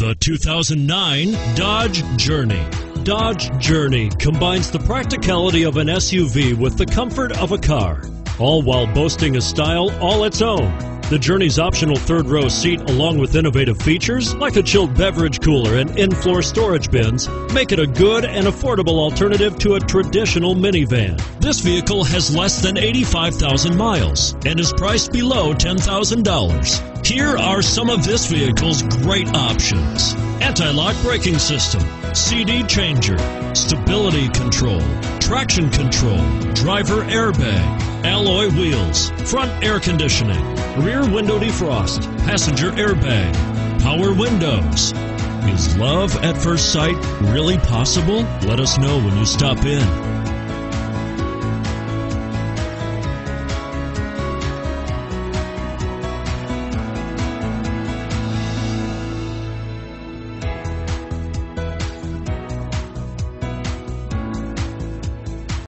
The 2009 Dodge Journey. Dodge Journey combines the practicality of an SUV with the comfort of a car, all while boasting a style all its own. The Journey's optional third row seat, along with innovative features like a chilled beverage cooler and in floor storage bins, make it a good and affordable alternative to a traditional minivan. This vehicle has less than 85,000 miles and is priced below $10,000. Here are some of this vehicle's great options anti-lock braking system, CD changer, stability control, traction control, driver airbag, alloy wheels, front air conditioning, rear window defrost, passenger airbag, power windows. Is love at first sight really possible? Let us know when you stop in.